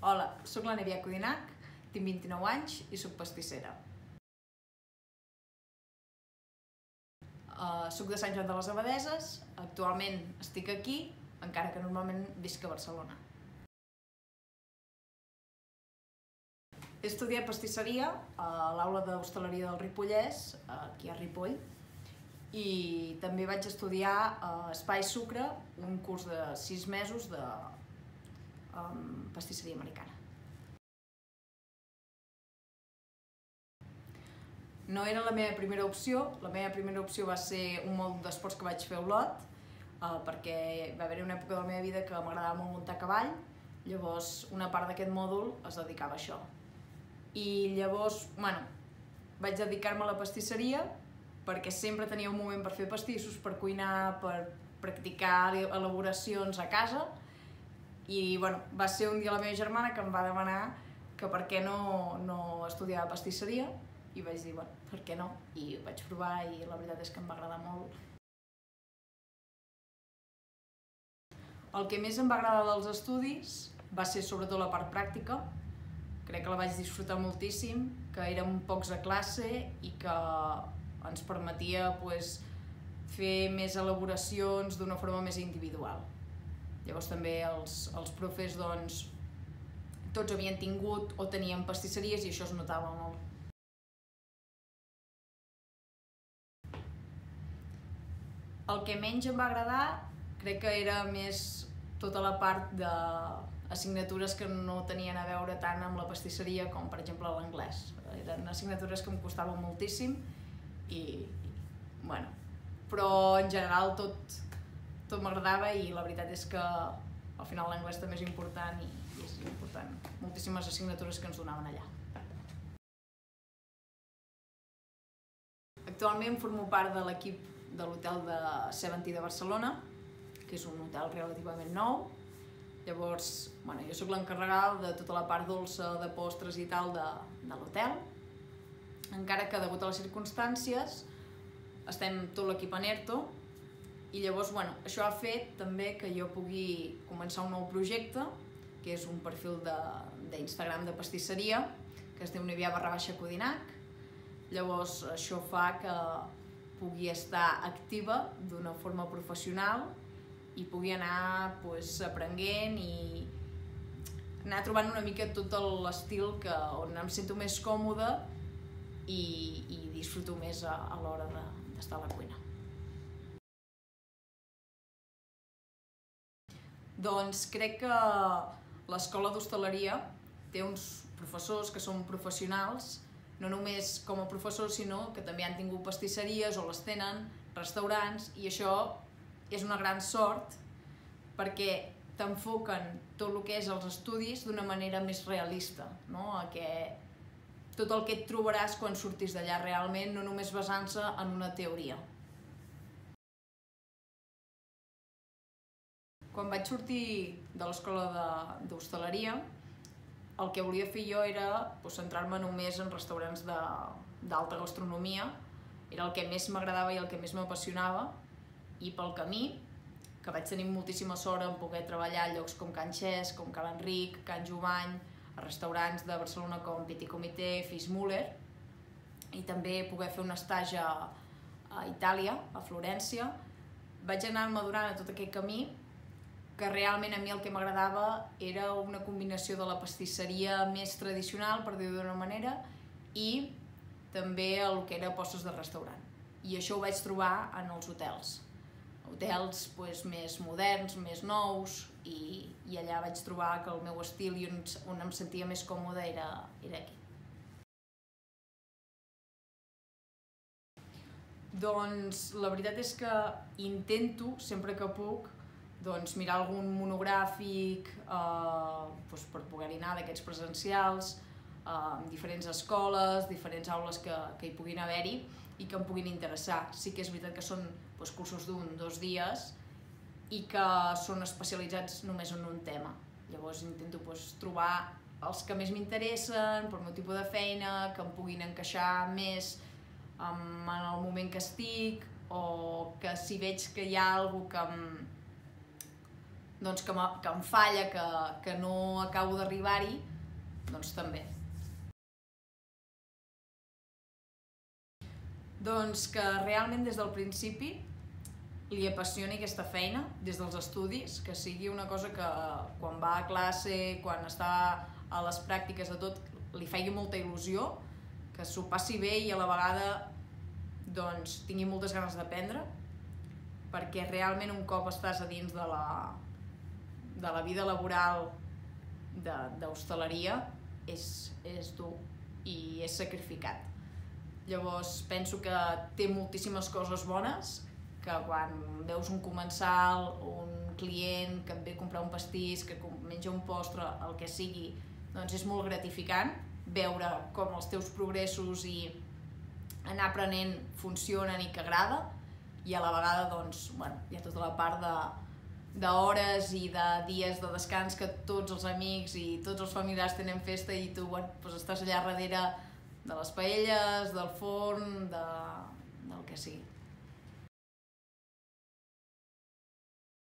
Hola, sóc la Nevia Codinac, tinc 29 anys i sóc pastissera. Uh, soc de Sant Joan de les Abadeses, actualment estic aquí, encara que normalment visc a Barcelona. He estudiat pastisseria a l'aula d'hostaleria del Ripollès, aquí a Ripoll, i també vaig estudiar a Espai Sucre, un curs de 6 mesos de um, pastisseria americana. No era la meva primera opció, la meva primera opció va ser un mòdul d'esports que vaig fer a Olot, eh, perquè va haver una època de la meva vida que m'agradava molt muntar cavall, llavors una part d'aquest mòdul es dedicava a això. I llavors, bueno, vaig dedicar-me a la pastisseria perquè sempre tenia un moment per fer pastissos, per cuinar, per practicar elaboracions a casa i bueno, va ser un dia la meva germana que em va demanar que per què no, no estudiava pastisseria i vaig dir, bueno, per què no? I ho vaig provar i la veritat és que em va agradar molt. El que més em va agradar dels estudis va ser sobretot la part pràctica. Crec que la vaig disfrutar moltíssim, que érem pocs a classe i que ens permetia pues, fer més elaboracions d'una forma més individual. Llavors també els, els profes doncs, tots havien tingut o tenien pastisseries i això es notava molt. El que menys em va agradar crec que era més tota la part de assignatures que no tenien a veure tant amb la pastisseria com per exemple l'anglès. Eren assignatures que em costaven moltíssim i, bueno, però en general tot, tot m'agradava i la veritat és que al final l'anglès també és important i, és important moltíssimes assignatures que ens donaven allà. Actualment formo part de l'equip de l'hotel de Seventy de Barcelona, que és un hotel relativament nou. Llavors, bueno, jo sóc l'encarregada de tota la part dolça, de postres i tal de, de l'hotel, encara que degut a les circumstàncies estem tot l'equip en ERTO i llavors, bueno, això ha fet també que jo pugui començar un nou projecte, que és un perfil d'Instagram de, de pastisseria, que es diu Nivea barra baixa Codinac. Llavors, això fa que pugui estar activa d'una forma professional i pugui anar pues, aprenent i anar trobant una mica tot l'estil que on em sento més còmoda i, i disfruto més a, a l'hora d'estar de, a la cuina. Doncs crec que l'escola d'hostaleria té uns professors que són professionals no només com a professors, sinó que també han tingut pastisseries o les tenen, restaurants, i això és una gran sort perquè t'enfoquen tot el que és els estudis d'una manera més realista, no? a que tot el que et trobaràs quan surtis d'allà realment, no només basant-se en una teoria. Quan vaig sortir de l'escola d'hostaleria, el que volia fer jo era pues, centrar-me només en restaurants d'alta gastronomia, era el que més m'agradava i el que més m'apassionava, i pel camí, que vaig tenir moltíssima sort en poder treballar a llocs com Can Xés, com Cal Enric, Can Jovany, a restaurants de Barcelona com Petit Comité, Fitzmuller, i també poder fer un estatge a Itàlia, a Florència. Vaig anar-me durant a tot aquest camí que realment a mi el que m'agradava era una combinació de la pastisseria més tradicional, per dir-ho d'una manera, i també el que era postres de restaurant. I això ho vaig trobar en els hotels. Hotels pues, més moderns, més nous, i, i allà vaig trobar que el meu estil i on, on em sentia més còmode era, era aquí. Doncs la veritat és que intento, sempre que puc, doncs, mirar algun monogràfic eh, doncs, per poder-hi anar d'aquests presencials, eh, en diferents escoles, diferents aules que, que hi puguin haver-hi i que em puguin interessar. Sí que és veritat que són doncs, cursos d'un, dos dies i que són especialitzats només en un tema. Llavors intento doncs, trobar els que més m'interessen, per meu tipus de feina, que em puguin encaixar més en el moment que estic, o que si veig que hi ha alguna que em, doncs que, que em falla, que, que no acabo d'arribar-hi, doncs també. Doncs que realment des del principi li apassioni aquesta feina, des dels estudis, que sigui una cosa que quan va a classe, quan està a les pràctiques de tot, li faci molta il·lusió, que s'ho passi bé i a la vegada doncs, tingui moltes ganes d'aprendre, perquè realment un cop estàs a dins de la, de la vida laboral d'hostaleria és, és dur i és sacrificat. Llavors penso que té moltíssimes coses bones, que quan veus un comensal, un client que et ve a comprar un pastís, que menja un postre, el que sigui, doncs és molt gratificant veure com els teus progressos i anar aprenent funcionen i que agrada i a la vegada doncs, bueno, hi ha tota la part de d'hores i de dies de descans que tots els amics i tots els familiars tenen festa i tu bueno, doncs estàs allà darrere de les paelles, del forn, de... del que sigui.